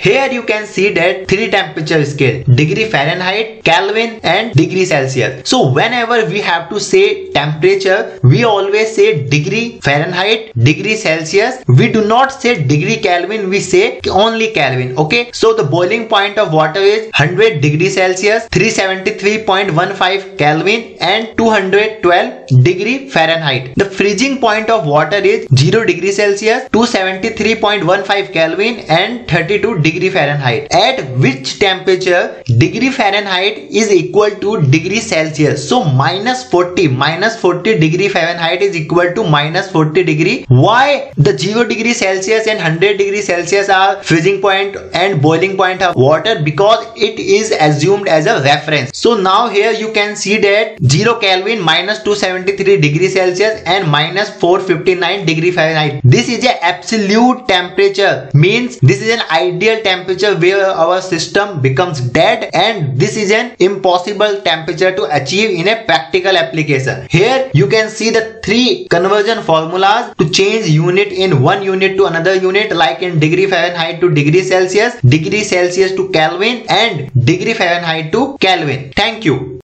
Here you can see that three temperature scale degree Fahrenheit, Kelvin and degree Celsius. So whenever we have to say temperature, we always say degree Fahrenheit, degree Celsius. We do not say degree Kelvin, we say only Kelvin. Okay. So the boiling point of water is 100 degree Celsius, 373.15 Kelvin and 212 degree Fahrenheit. The freezing point of water is 0 degree Celsius, 273.15 Kelvin and 32 degree Fahrenheit. At which temperature degree Fahrenheit is equal to degree Celsius? So minus 40 minus 40 degree Fahrenheit is equal to minus 40 degree. Why the 0 degree Celsius and 100 degree Celsius are freezing point and boiling point of water? Because it is assumed as a reference. So now here you can see that 0 Kelvin minus 273 degree Celsius and minus 459 degree Fahrenheit. This is a absolute temperature. Means this is an temperature where our system becomes dead and this is an impossible temperature to achieve in a practical application. Here you can see the three conversion formulas to change unit in one unit to another unit like in degree Fahrenheit to degree Celsius, degree Celsius to Kelvin and degree Fahrenheit to Kelvin. Thank you.